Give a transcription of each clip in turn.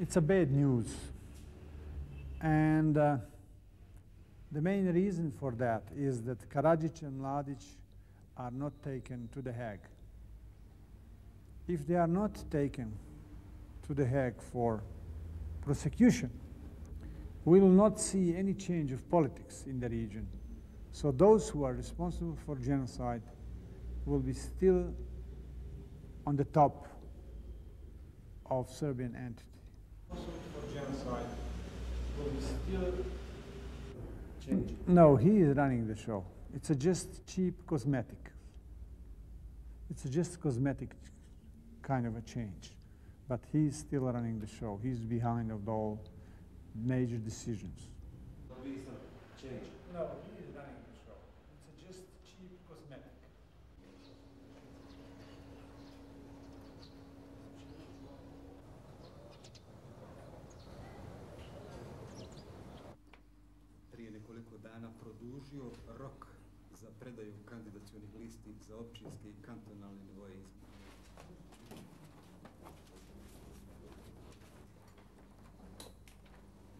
It's a bad news. And uh, the main reason for that is that Karadzic and Mladic are not taken to The Hague. If they are not taken to The Hague for prosecution, we will not see any change of politics in the region. So those who are responsible for genocide will be still on the top of Serbian entity. For genocide will be still change. No, he is running the show. It's a just cheap cosmetic. It's a just cosmetic kind of a change. But he's still running the show. He's behind of all major decisions. Change. No, nekoliko dana produžio rok za predaju kandidacionih listi za općinske i kantonalne nivoje izbora.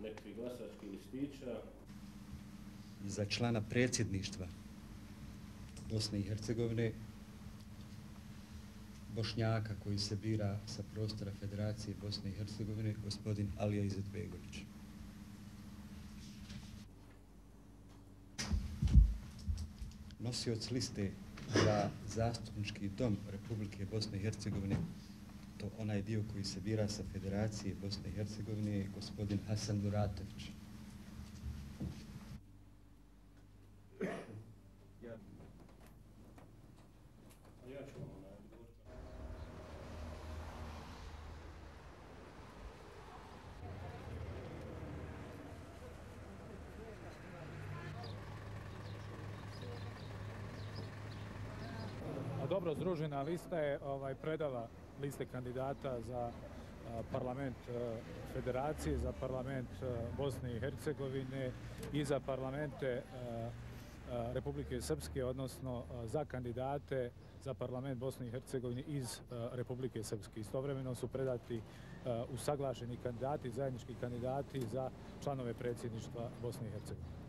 Nekakvi glasački listića. Za člana predsjedništva Bosne i Hercegovine, Bošnjaka koji se bira sa prostora Federacije Bosne i Hercegovine, gospodin Alija Izetbegović. Nosioc liste za zastupnički dom Republike Bosne i Hercegovine, to onaj dio koji se bira sa Federacije Bosne i Hercegovine, je gospodin Hasan Muratović. Ja ću vam onaj odgovoriti. A dobro združena lista je ovaj predala liste kandidata za parlament Federacije, za parlament Bosne i Hercegovine i za parlamente Republike Srpske, odnosno za kandidate za parlament Bosne i Hercegovine iz Republike Srpske. Istovremeno su predati usaglašeni kandidati, zajednički kandidati za članove predsjedništva Bosne i Hercegovine.